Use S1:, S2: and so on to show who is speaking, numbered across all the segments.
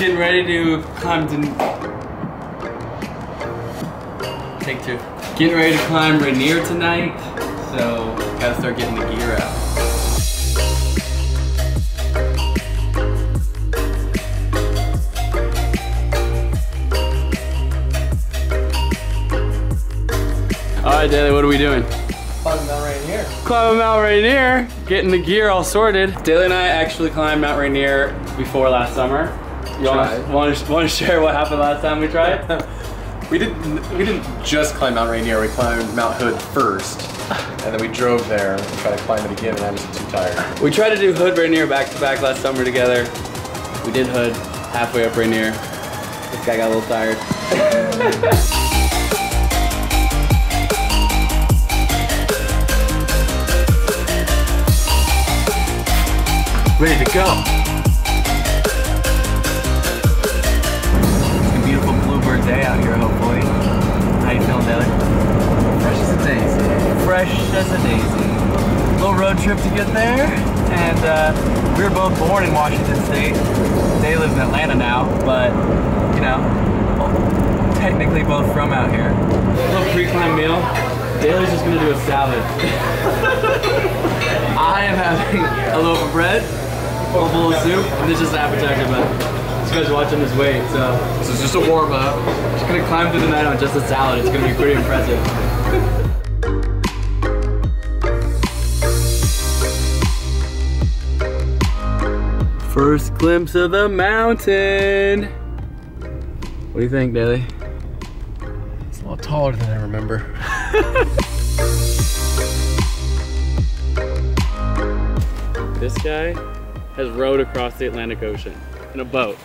S1: Getting ready to climb to... Take two. Getting ready to climb Rainier tonight, so gotta start getting the gear out. All right, Daly, what are we doing?
S2: Climbing Mount Rainier.
S1: Climbing Mount Rainier, getting the gear all sorted. Daly and I actually climbed Mount Rainier before last summer. You want to, want to share what happened last time we tried?
S2: We didn't we didn't just climb Mount Rainier, we climbed Mount Hood first. And then we drove there and tried to climb it again and I was too tired.
S1: we tried to do Hood Rainier back to back last summer together. We did Hood halfway up Rainier. This guy got a little tired. trip to get there, and uh, we were both born in Washington State. They live in Atlanta now, but you know, technically both from out here. A little pre-climb meal. Daly's just gonna do a salad. I am having a loaf of bread, a bowl of soup, and this is an appetizer, but this guy's watching his weight, so
S2: This is just a warm up.
S1: just gonna climb through the night on just a salad. It's gonna be pretty impressive. First glimpse of the mountain. What do you think, Daly?
S2: It's a lot taller than I remember.
S1: This guy has rowed across the Atlantic Ocean in a boat.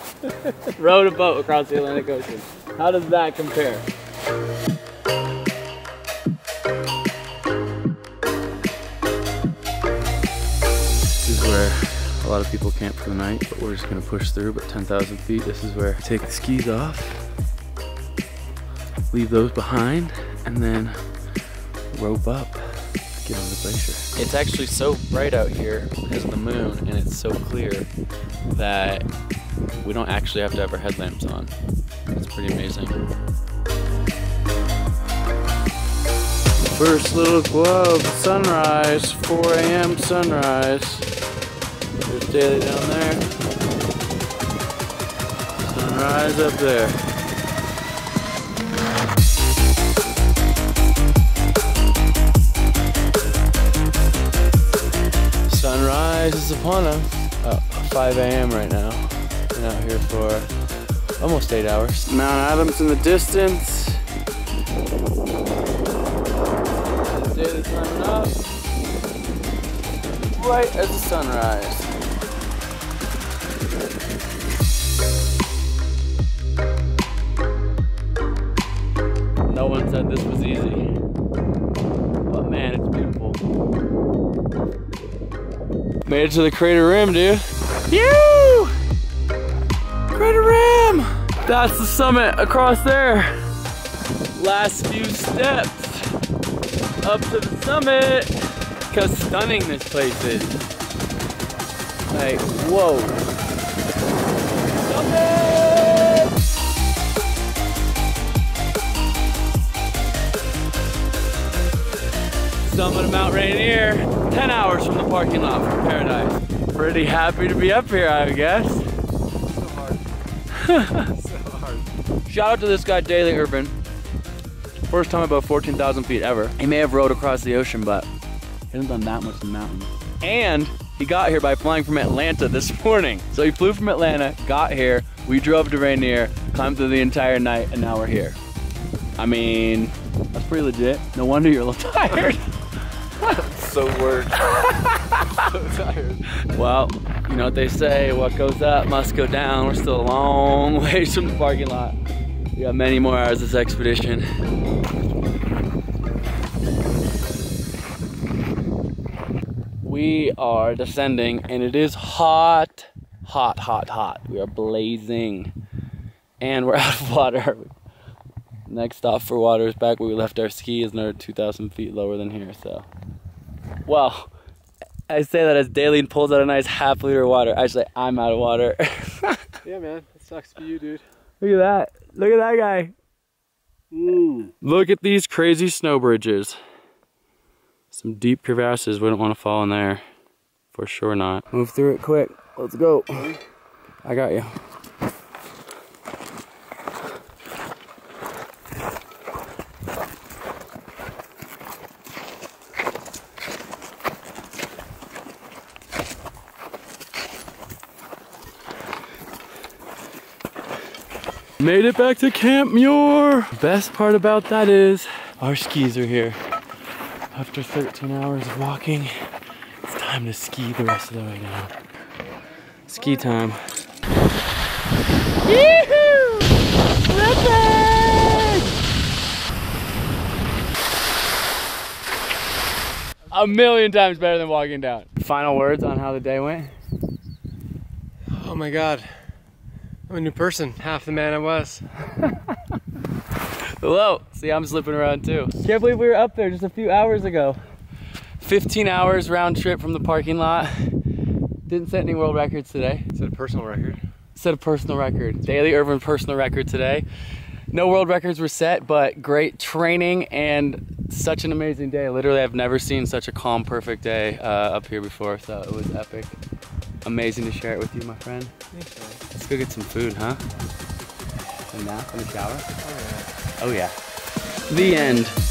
S1: rowed a boat across the Atlantic Ocean. How does that compare? Lot of people camp for the night, but we're just gonna push through. But 10,000 feet, this is where I take the skis off, leave those behind, and then rope up, get on the glacier. It's actually so bright out here because of the moon, and it's so clear that we don't actually have to have our headlamps on. It's pretty amazing. First little glow of sunrise, 4 a.m. sunrise. Daly down there. Sunrise up there. Sunrise is upon us. Uh, 5 a.m. right now. Been out here for almost eight hours. Mount Adams in the distance. Daly climbing up. Right as the sunrise. No one said this was easy. But man, it's beautiful. Made it to the crater rim, dude. You! Crater rim! That's the summit across there. Last few steps up to the summit. How stunning this place is. Like, whoa. Summit of Mount Rainier, 10 hours from the parking lot from Paradise. Pretty happy to be up here, I guess.
S2: So hard. so hard.
S1: Shout out to this guy, Daly Urban. First time above 14,000 feet ever. He may have rode across the ocean, but he hasn't done that much in the mountains. And he got here by flying from Atlanta this morning. So he flew from Atlanta, got here, we drove to Rainier, climbed through the entire night, and now we're here. I mean, that's pretty legit. No wonder you're a little tired.
S2: So worked. so tired.
S1: Well, you know what they say, what goes up must go down. We're still a long ways from the parking lot. We got many more hours of this expedition. We are descending and it is hot, hot, hot, hot. We are blazing and we're out of water. Next stop for water is back where we left our ski is another 2,000 feet lower than here, so. Well, I say that as Daleen pulls out a nice half liter of water. Actually, I'm out of water.
S2: Yeah, man. It sucks for you, dude.
S1: Look at that. Look at that guy.
S2: Ooh.
S1: Look at these crazy snow bridges. Some deep crevasses. Wouldn't want to fall in there. For sure not. Move through it quick. Let's go. I got you. Made it back to Camp Muir. Best part about that is our skis are here. After 13 hours of walking, it's time to ski the rest of the way now. Ski time. A million times better than walking down. Final words on how the day went?
S2: Oh my god. I'm a new person. Half the man I was.
S1: Hello. See, I'm slipping around too. Can't believe we were up there just a few hours ago. 15 hours round trip from the parking lot. Didn't set any world records today.
S2: Set a personal record?
S1: Set a personal record. Daly Irvin personal record today. No world records were set, but great training and such an amazing day. Literally, I've never seen such a calm, perfect day uh, up here before, so it was epic. Amazing to share it with you, my friend.
S2: Thanks, man.
S1: Let's go get some food, huh? A nap in the shower? Oh yeah. The end.